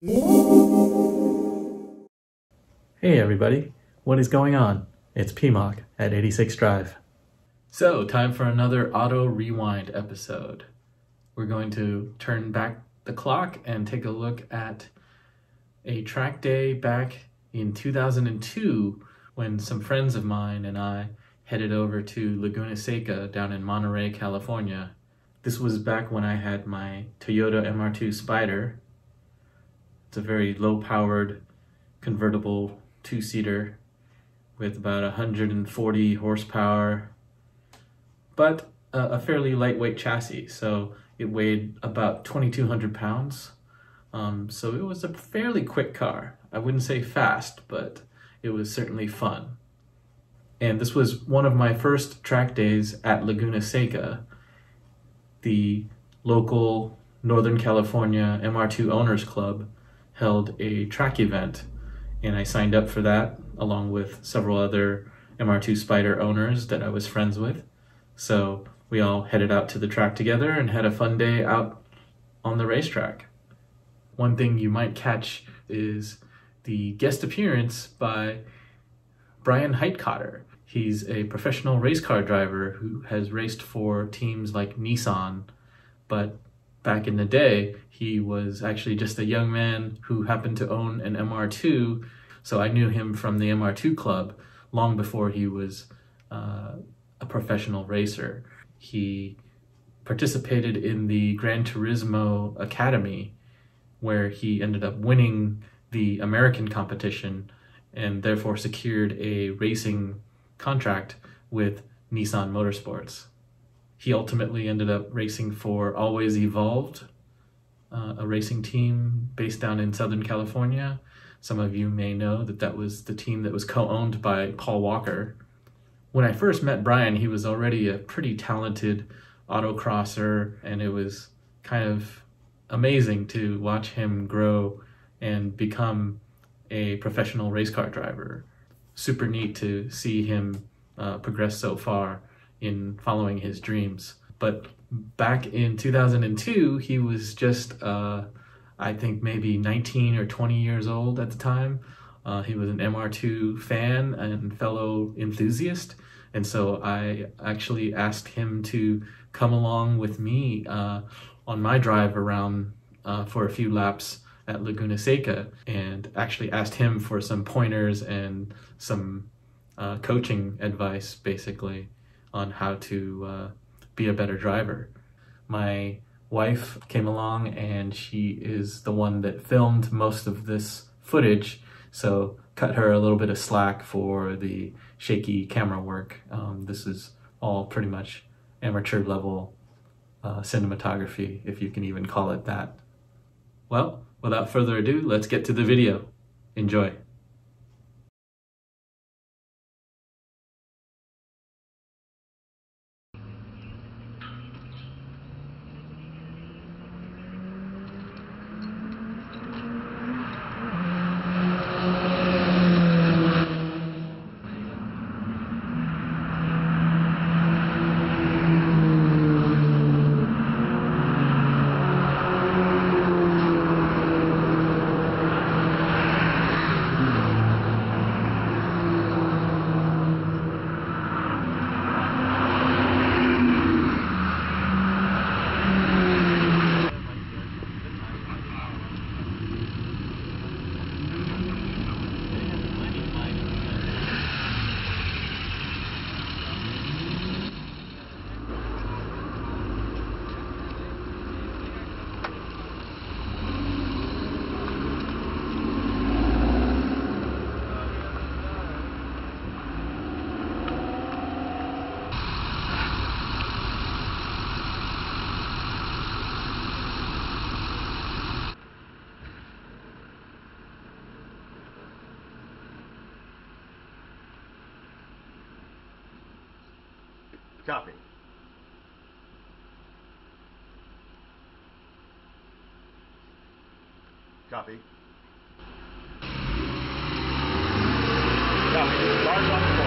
Hey everybody, what is going on? It's PMOC at 86 Drive. So, time for another auto rewind episode. We're going to turn back the clock and take a look at a track day back in 2002 when some friends of mine and I headed over to Laguna Seca down in Monterey, California. This was back when I had my Toyota MR2 Spyder. It's a very low powered convertible two seater with about 140 horsepower, but a, a, fairly lightweight chassis. So it weighed about 2,200 pounds. Um, so it was a fairly quick car. I wouldn't say fast, but it was certainly fun. And this was one of my first track days at Laguna Seca, the local Northern California MR2 Owners Club held a track event, and I signed up for that along with several other MR2 Spyder owners that I was friends with. So we all headed out to the track together and had a fun day out on the racetrack. One thing you might catch is the guest appearance by Bryan Heitkotter. He's a professional race car driver who has raced for teams like Nissan, but back in the day, he was actually just a young man who happened to own an MR2. So I knew him from the MR2 club long before he was uh, a professional racer. He participated in the Gran Turismo Academy, where he ended up winning the American competition and therefore secured a racing contract with Nissan Motorsports. He ultimately ended up racing for Always Evolving, uh, a racing team based down in Southern California. Some of you may know that that was the team that was co owned by Paul Walker. When I first met Bryan, he was already a pretty talented autocrosser, and it was kind of amazing to watch him grow and become a professional race car driver. Super neat to see him uh, progress so far in following his dreams. But back in 2002, he was just, uh, I think, maybe 19 or 20 years old at the time. Uh, he was an MR2 fan and fellow enthusiast. And so I actually asked him to come along with me uh, on my drive around uh, for a few laps at Laguna Seca and actually asked him for some pointers and some uh, coaching advice, basically, on how to uh, be a better driver. My wife came along and she is the one that filmed most of this footage, so cut her a little bit of slack for the shaky camera work. Um, this is all pretty much amateur level uh, cinematography, if you can even call it that. Well, without further ado, let's get to the video. Enjoy. Copy. Copy. Copy. Large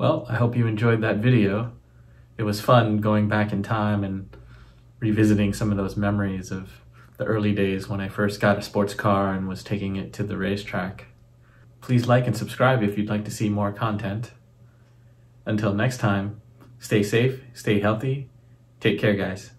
Well, I hope you enjoyed that video. It was fun going back in time and revisiting some of those memories of the early days when I first got a sports car and was taking it to the racetrack. Please like and subscribe if you'd like to see more content. Until next time, stay safe, stay healthy, take care, guys.